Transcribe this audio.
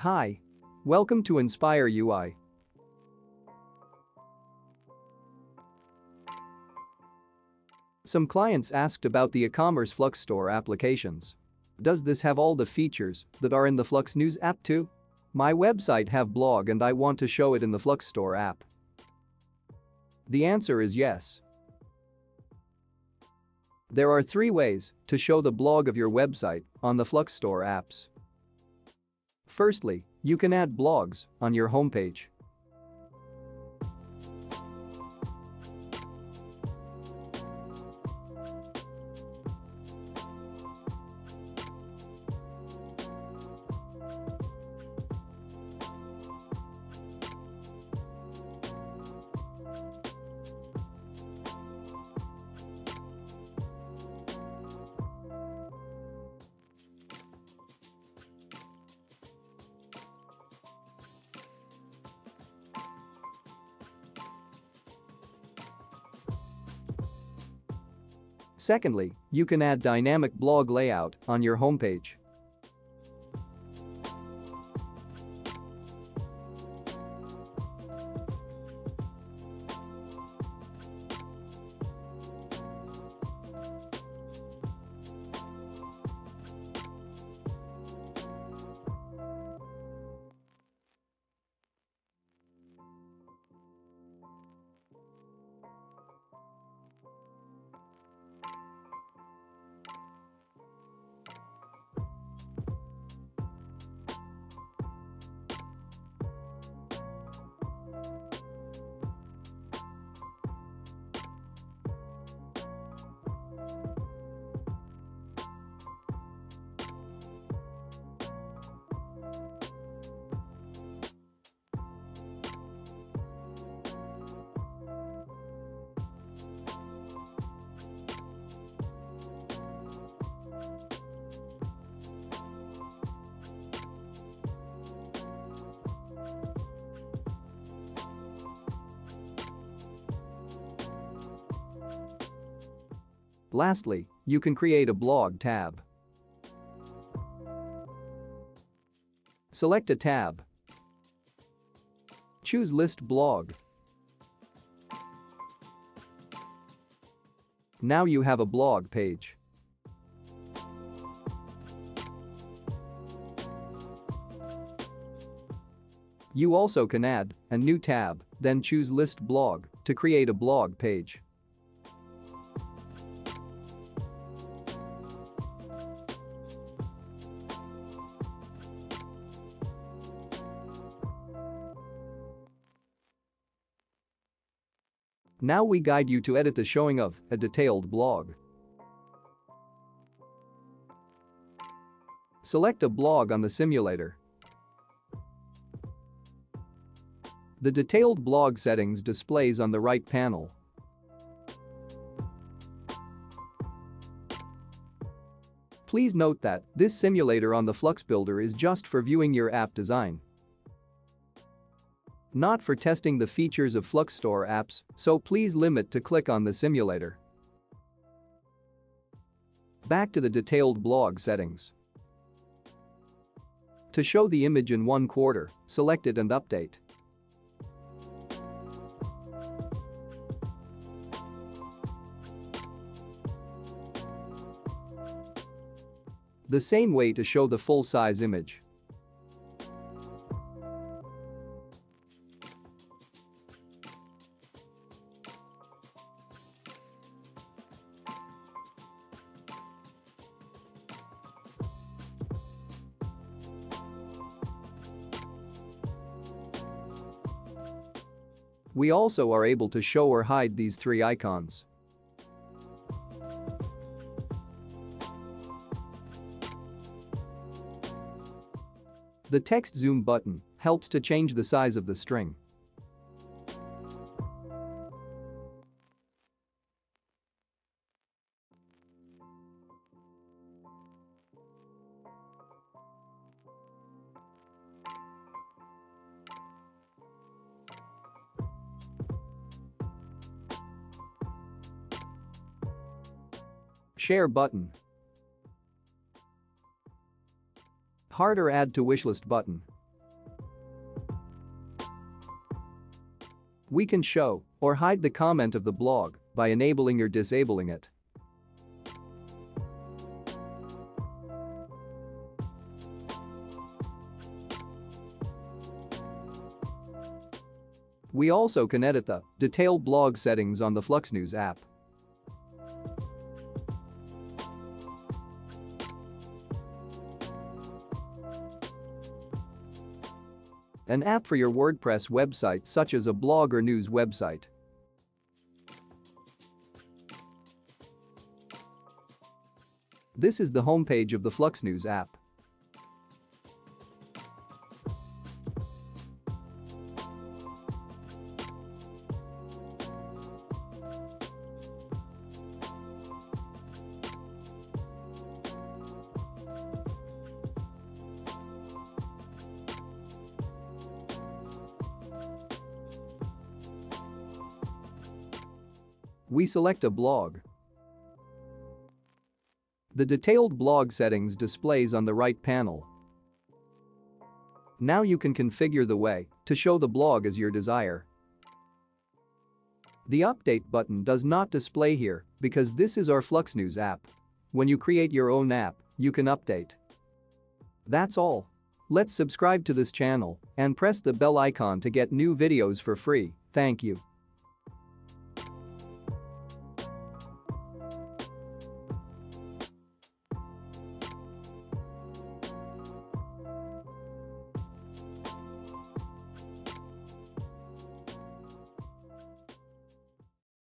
Hi. Welcome to Inspire UI. Some clients asked about the e-commerce Flux Store applications. Does this have all the features that are in the Flux News app too? My website have blog and I want to show it in the Flux Store app. The answer is yes. There are three ways to show the blog of your website on the Flux Store apps. Firstly, you can add blogs on your homepage. Secondly, you can add dynamic blog layout on your homepage. Lastly, you can create a blog tab. Select a tab. Choose List Blog. Now you have a blog page. You also can add a new tab, then choose List Blog to create a blog page. Now we guide you to edit the showing of a detailed blog. Select a blog on the simulator. The detailed blog settings displays on the right panel. Please note that this simulator on the Flux Builder is just for viewing your app design. Not for testing the features of Flux Store apps, so please limit to click on the simulator. Back to the detailed blog settings. To show the image in one quarter, select it and update. The same way to show the full-size image. We also are able to show or hide these three icons. The text zoom button helps to change the size of the string. Share button. Harder add to wishlist button. We can show or hide the comment of the blog by enabling or disabling it. We also can edit the detail blog settings on the Flux News app. An app for your WordPress website such as a blog or news website. This is the homepage of the Flux News app. We select a blog. The detailed blog settings displays on the right panel. Now you can configure the way to show the blog as your desire. The update button does not display here because this is our Flux News app. When you create your own app, you can update. That's all. Let's subscribe to this channel and press the bell icon to get new videos for free. Thank you.